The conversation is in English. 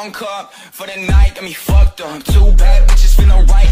One cup for the night, got me fucked up. Two bad bitches feeling right,